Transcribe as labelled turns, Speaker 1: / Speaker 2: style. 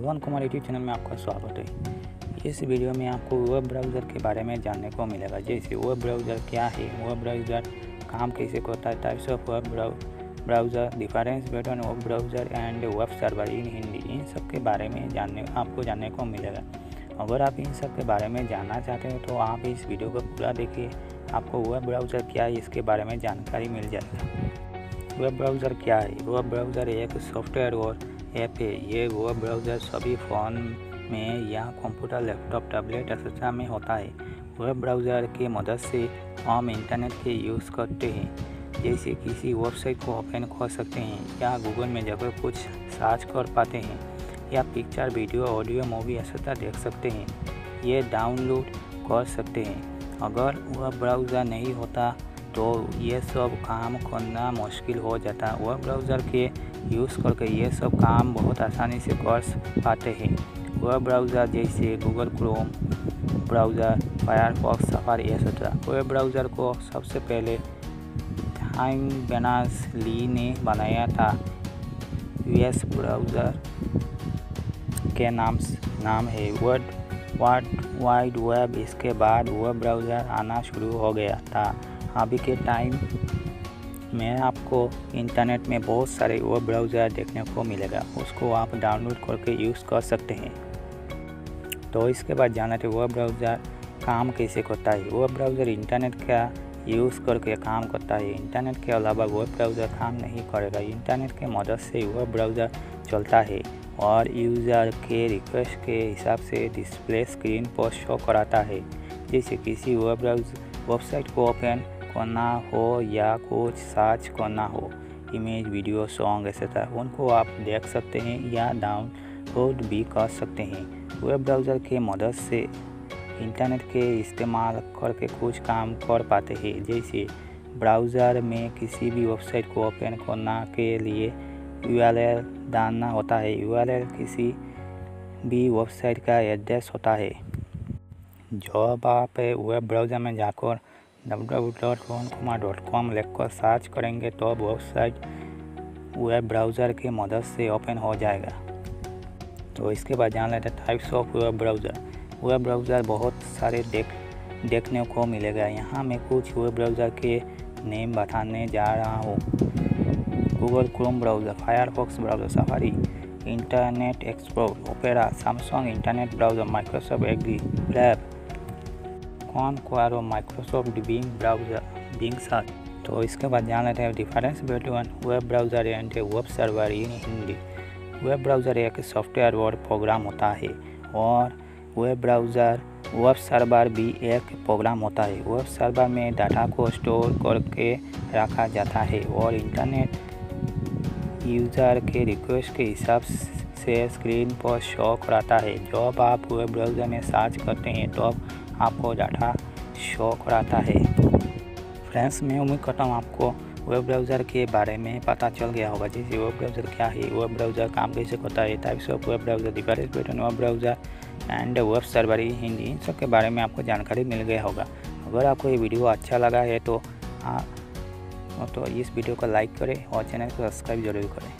Speaker 1: Rohan Kumar YouTube channel में आपका स्वागत है। इस वीडियो में आपको वेब ब्राउज़र के बारे में जानने को मिलेगा। जैसे वेब ब्राउज़र क्या है? वेब ब्राउज़र काम कैसे करता है? Types of web browser difference between web browser and web server in Hindi इन सब के बारे में जानने आपको जानने को मिलेगा। अगर आप इन सब के बारे में जानना चाहते हैं तो आप इस वीडियो को पूरा देखिए। आपको वेब ब्राउज़र क्या है? इसके बारे में जानकारी मिल जाएगा। वेब ब्राउज़र क्या है? वेब ब्राउज़र एक सॉफ्टवेयर और ऐप है ये वेब ब्राउज़र सभी फ़ोन में या कंप्यूटर लैपटॉप टैबलेट एक्सेट्रा में होता है। वेब ब्राउज़र की मदद से हम इंटरनेट के यूज़ करते हैं। जैसे किसी वेबसाइट को ओपन कर सकते हैं या गूगल में जाकर कुछ सर्च कर पाते हैं या picture video audio movie etcetera देख सकते हैं। ये डाउनलोड कर सकते हैं। अगर वह ब्राउज़र नहीं होता तो ये सब काम करना मुश्किल हो जाता। है वेब ब्राउज़र के यूज़ करके ये सब काम बहुत आसानी से कर पाते हैं। वेब ब्राउज़र जैसे Google Chrome browser Firefox Safari etcetera web browser को सबसे पहले टाइम बेनास ली ने बनाया था। यूएस ब्राउज़र के नाम नाम है वर्ड वर्ल्ड वाइड वेब इसके बाद वेब ब्राउज़र आना शुरू हो गया था। अभी के टाइम में आपको इंटरनेट में बहुत सारे वेब ब्राउज़र देखने को मिलेगा। उसको आप डाउनलोड करके यूज़ कर सकते हैं। तो इसके बाद जाना थे वेब ब्राउज़र काम कैसे करता है? वेब ब्राउज़र इंटरनेट का यूज़ करके काम करता है। इंटरनेट के अलावा वेब ब्राउज़र काम नहीं करेगा। इंटरनेट के मदद से वेब ब्राउज़र चलता है और यूज़र के रिक्वेस्ट के हिसाब से डिस्प्ले स्क्रीन पर शो कराता है। जैसे किसी वेब ब्राउज़र वेबसाइट को ओपन करना हो या कुछ सर्च करना हो इमेज वीडियो सॉन्ग एक्सेट्रा उनको आप देख सकते हैं या डाउनलोड भी कर सकते हैं। वेब ब्राउज़र के मदद से इंटरनेट के इस्तेमाल करके कुछ काम कर पाते हैं। जैसे ब्राउज़र में किसी भी वेबसाइट को ओपन करना के लिए यू डालना होता है। यू किसी भी वेबसाइट का एड्रेस होता है। जब आप वेब ब्राउज़र में जाकर www.rohankumar.com लिखकर सर्च करेंगे तो वेबसाइट, वेब ब्राउज़र की मदद से ओपन हो जाएगा। तो इसके बाद जान लेते हैं types of web browser web browser बहुत सारे देख, देखने को मिलेगा। यहाँ मैं कुछ वेब ब्राउज़र के नेम बताने जा रहा हूँ। Google Chrome browser Firefox browser Safari Internet Explore Opera Samsung Internet browser Microsoft agree ब्लैब कौन क्वारो माइक्रोसॉफ्ट बिंग ब्राउज़र बिंग साथ? तो इसके बाद जान लेते हैं difference between web browser and web server in Hindi web browser एक सॉफ्टवेयर और प्रोग्राम होता है और वेब ब्राउज़र वेब सर्वर भी एक प्रोग्राम होता है। वेब सर्वर में डाटा को स्टोर करके रखा जाता है और इंटरनेट यूज़र के रिक्वेस्ट के हिसाब से स्क्रीन पर शो कराता है। जब आप वेब ब्राउज़र में सर्च करते हैं तो आपको डाटा शो कराता है। फ्रेंड्स, मैं उम्मीद करता हूँ आपको वेब ब्राउज़र के बारे में पता चल गया होगा, जैसे वेब ब्राउज़र क्या है, वेब ब्राउज़र काम कैसे करता है types of web browser difference between web browser and web server Hindi इन सब के बारे में आपको जानकारी मिल गया होगा। अगर आपको ये वीडियो अच्छा लगा है तो हाँ तो इस वीडियो को लाइक करें और चैनल को सब्सक्राइब ज़रूर करें।